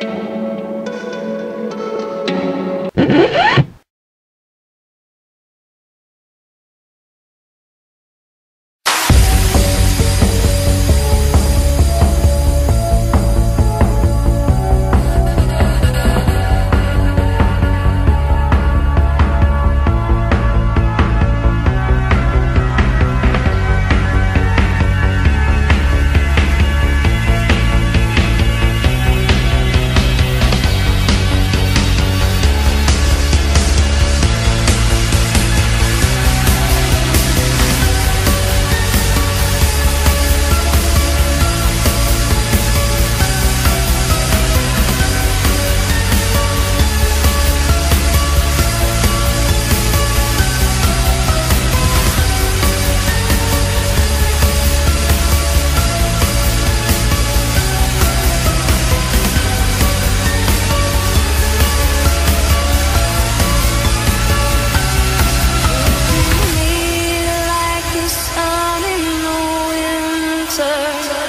Thank answer.